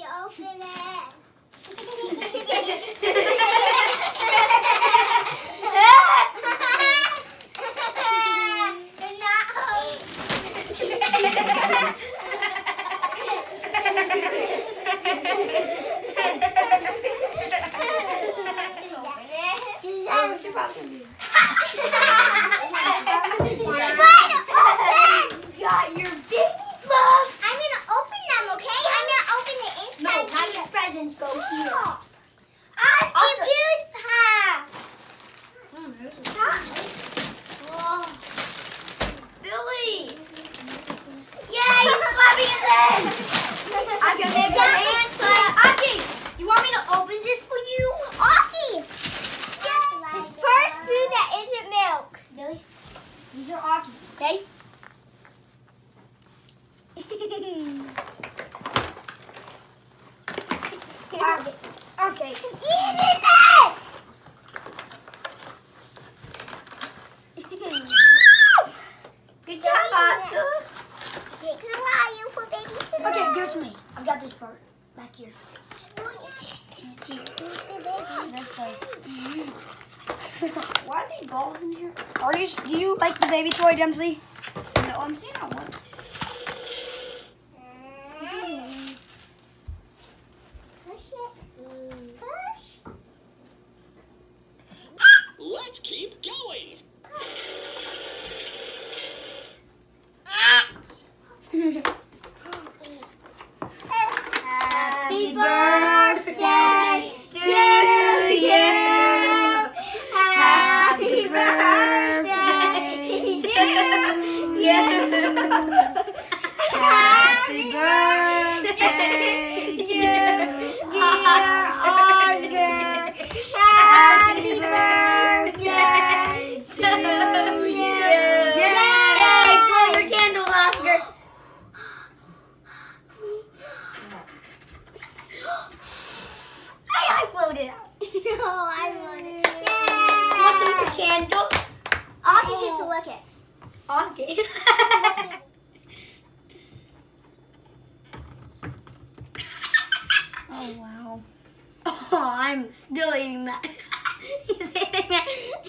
Daddy, open it. Oh, what's these are Aki's, okay? Okay. Okay. Eat it! Good job, Oscar. Takes a while for babies to Okay, give it to me. I've got this part back here. This here. This place. Why are these balls in here? Are you? Do you like the baby toy, Dempsey? No, I'm saying I want. Push it. Push. Let's keep going. To it. Oh wow. Oh, I'm still eating that. He's eating it.